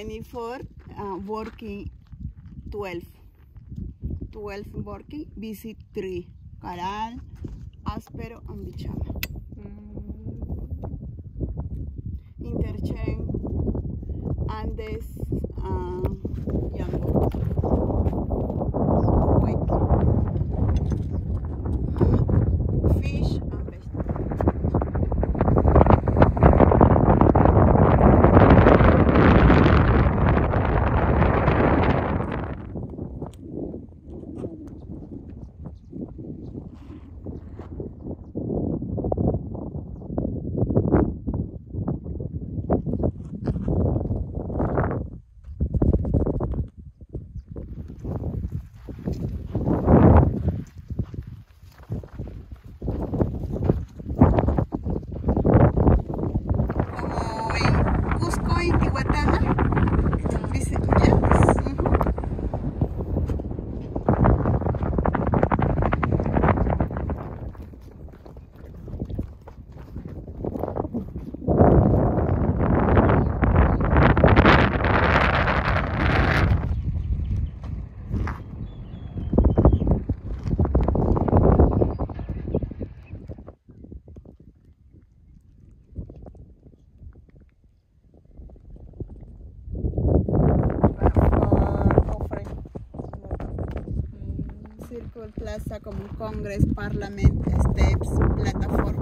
24 uh, ah, working 12 12 working visit 3 Caral, áspero and bichama mm. interchange and ah, young Congress, Parliament, Steps, pues, Plataforma.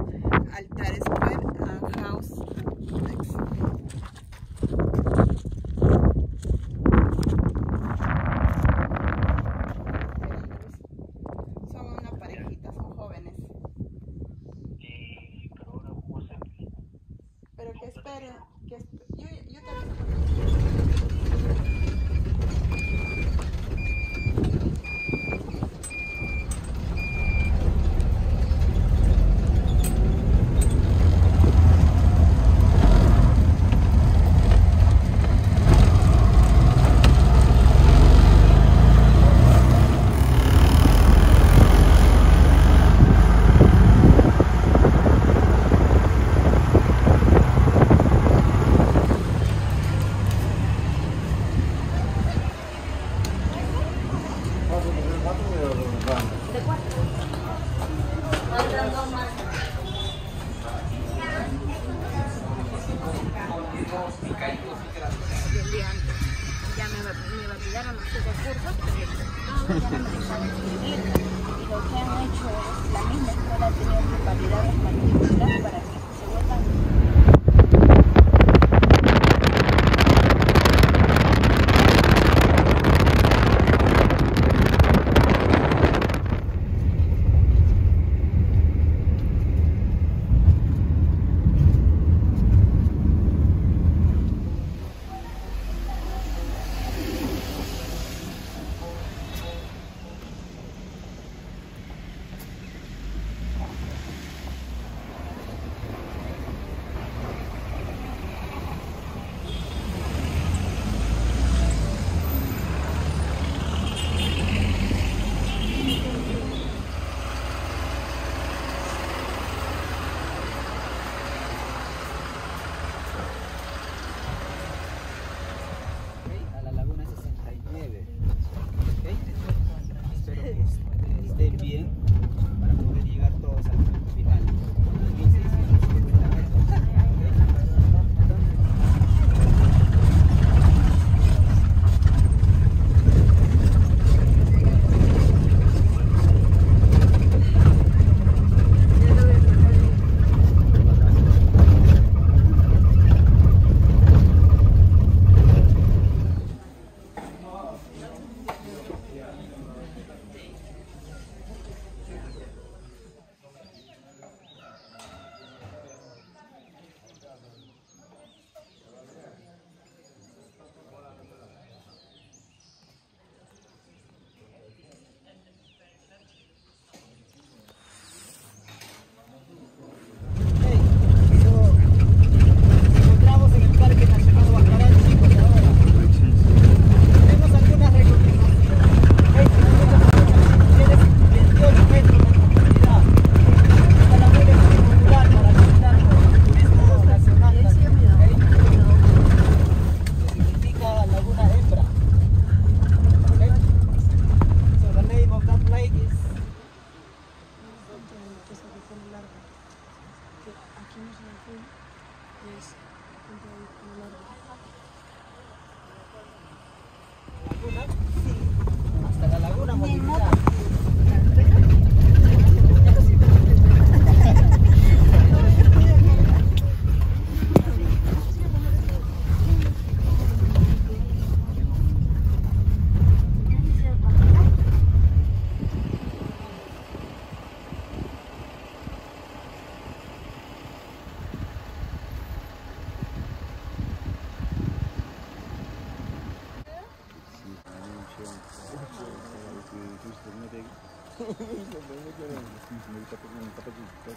Neyse ben de göremiyorum. Kapatın, kapatın. Bak.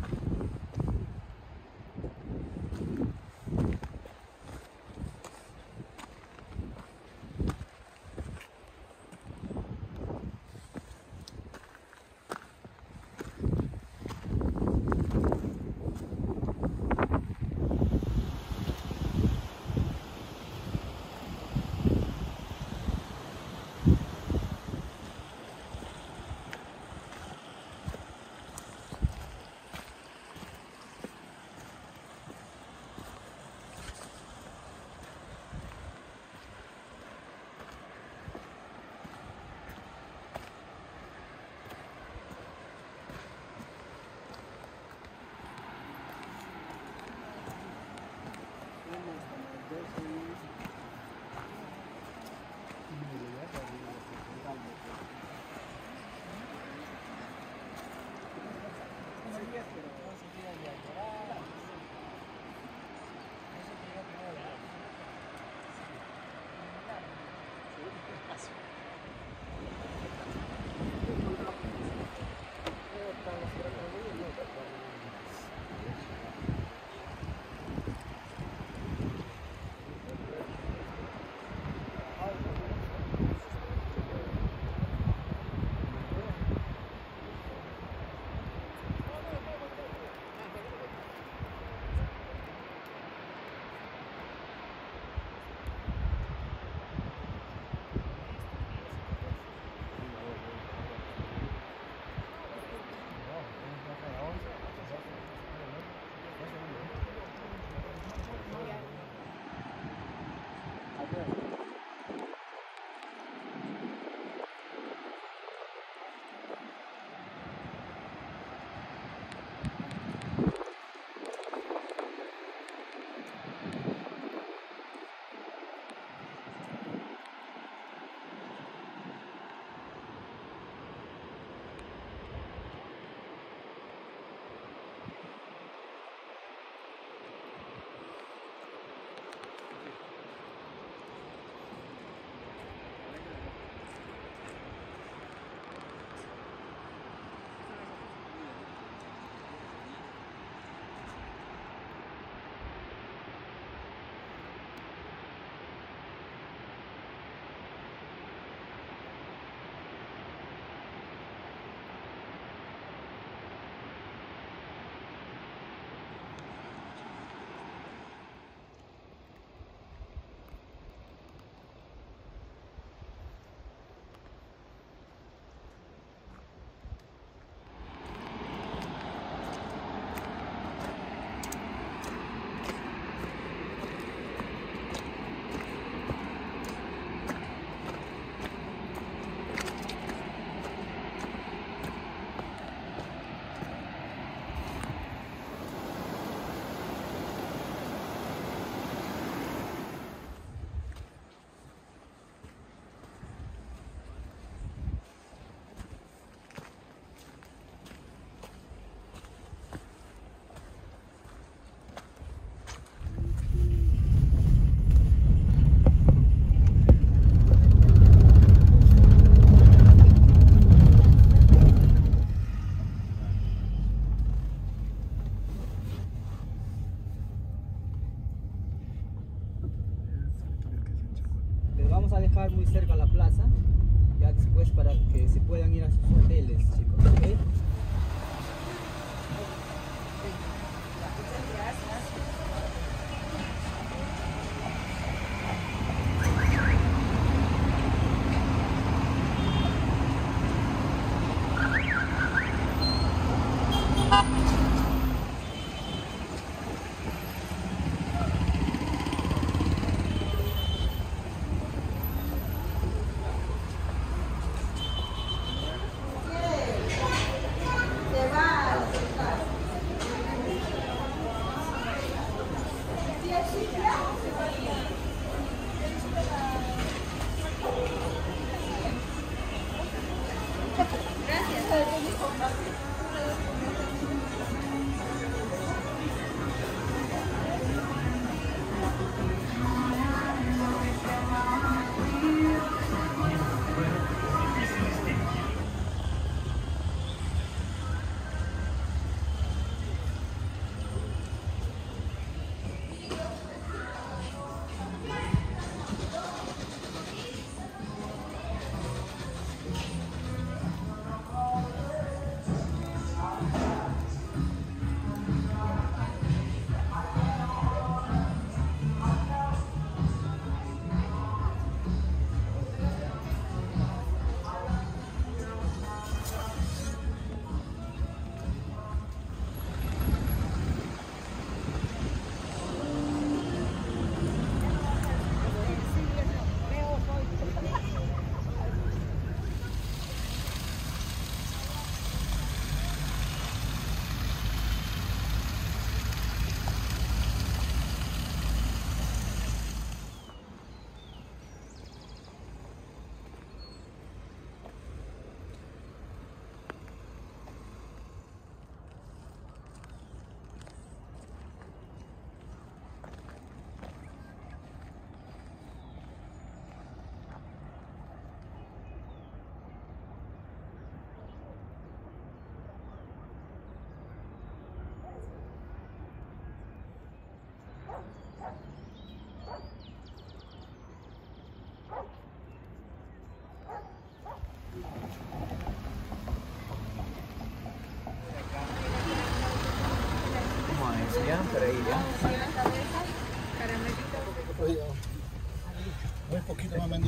un poquito más.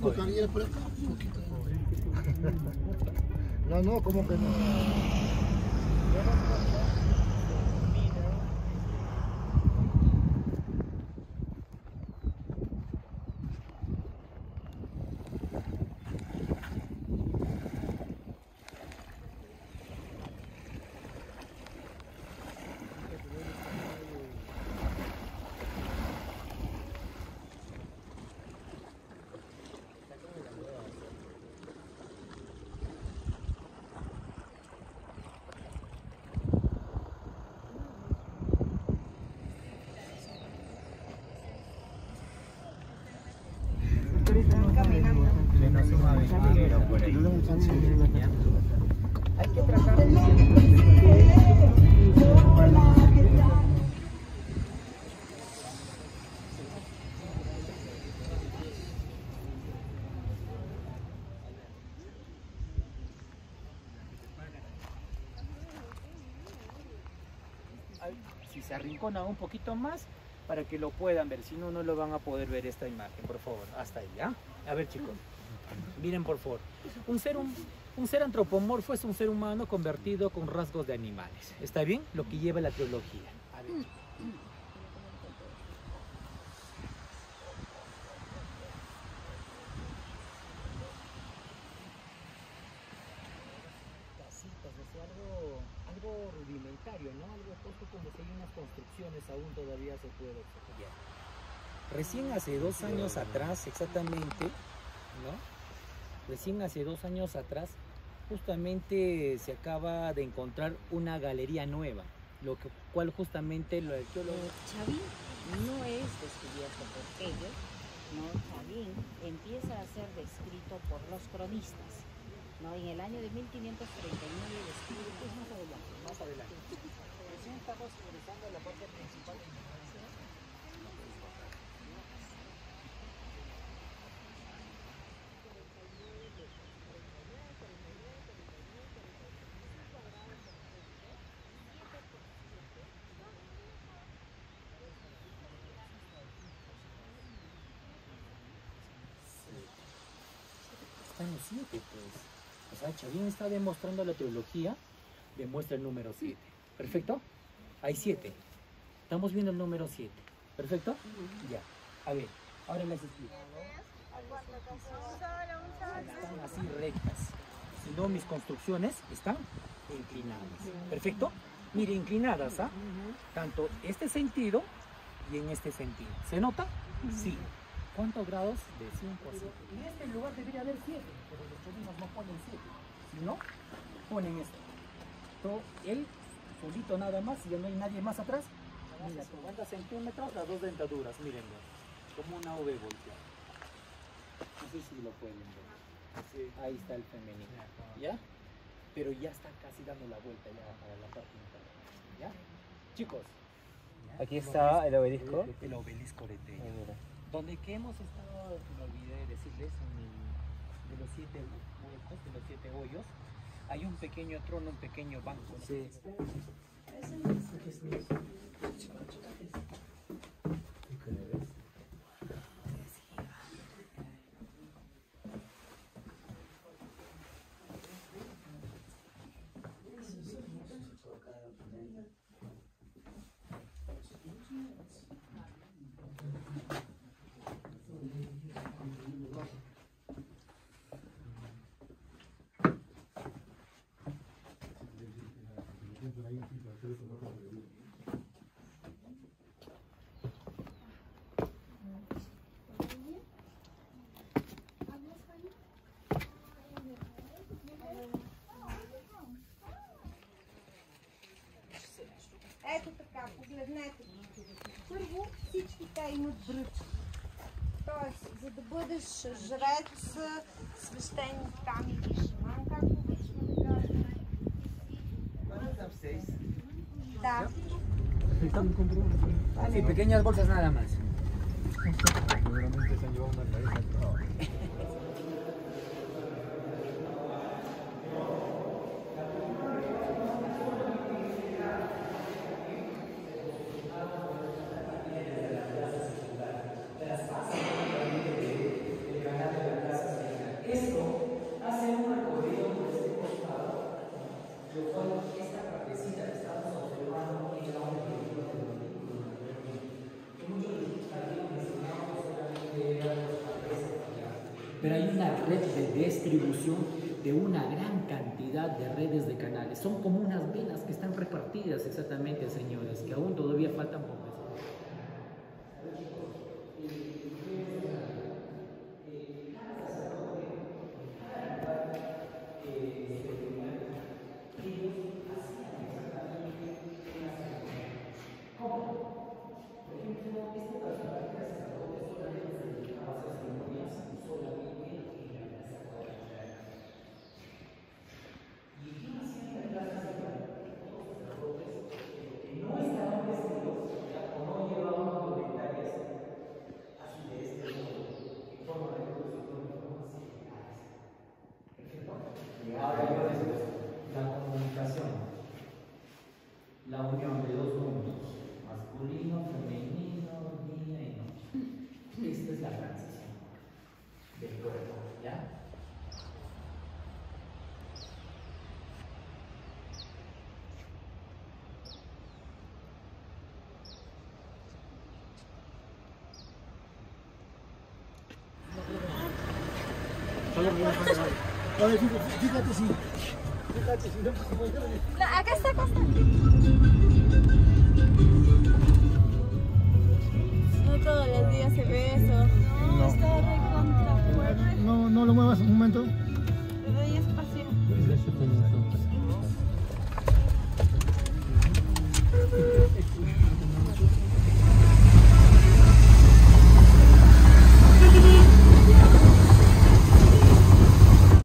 ¿Buscaría por acá? Un poquito. No, no, ¿cómo que no? Si se arrincona un poquito más para que lo puedan ver, si no, no lo van a poder ver esta imagen, por favor, hasta ahí, ¿ya? A ver chicos, miren por favor, un ser, un, un ser antropomorfo es un ser humano convertido con rasgos de animales, ¿está bien? Lo que lleva la teología. A ver, casitas, o sea, algo, algo rudimentario, ¿no? Algo poco como si hay unas construcciones aún todavía se puede observar. Recién hace dos años atrás, exactamente, ¿no? Recién hace dos años atrás, justamente se acaba de encontrar una galería nueva, lo que, cual justamente lo arqueólogo Chavín no es descubierto por ellos, ¿no? Chavín empieza a ser descrito por los cronistas. ¿no? En el año de 1539 describe, pues más adelante, más adelante. Recién estamos ingresando a la parte principal de está en los 7, pues. O sea, Chavín está demostrando la teología, demuestra el número 7. ¿Perfecto? Hay 7. Estamos viendo el número 7. ¿Perfecto? Ya. A ver, ahora les explico. Están así rectas. Si no, mis construcciones están inclinadas. ¿Perfecto? Mire, inclinadas, ¿ah? Tanto este sentido y en este sentido. ¿Se nota? Sí. ¿Cuántos grados? De 5 a 7. En este lugar debería haber 7, pero los chovinos no ponen 7. Si no, ponen esto. Todo él solito nada más, y ya no hay nadie más atrás. Mira, 50 centímetros, las dos dentaduras, mírenlo. Como una V volteada. No sé si lo pueden ver. Ahí está el femenino. ¿Ya? Pero ya está casi dando la vuelta ya para la parte interna. ¿Ya? Chicos. Aquí está el obelisco. El obelisco de Tello. Donde que hemos estado, me olvidé decirles, en el- de los siete huecos, de los siete hoyos, hay un pequeño trono, un pequeño banco. ¿no? Sí. Ето така, погледнете. Първо всички те имат бръчки. Тоест, за да бъдеш жрец, свещеник там или шаман, както обичаме да кажем. Да. Sí, pequeñas bolsas nada más. pero De una gran cantidad de redes de canales. Son como unas venas que están repartidas exactamente, señores, que aún todavía faltan por ver. Ahora yo les la comunicación, la unión de dos mundos, masculino, femenino, día y noche. Esta es la transición del cuerpo, ¿ya? No, No, acá está, acá. No todos los días se ve eso. No. No, no lo muevas un momento. Le doy espacio.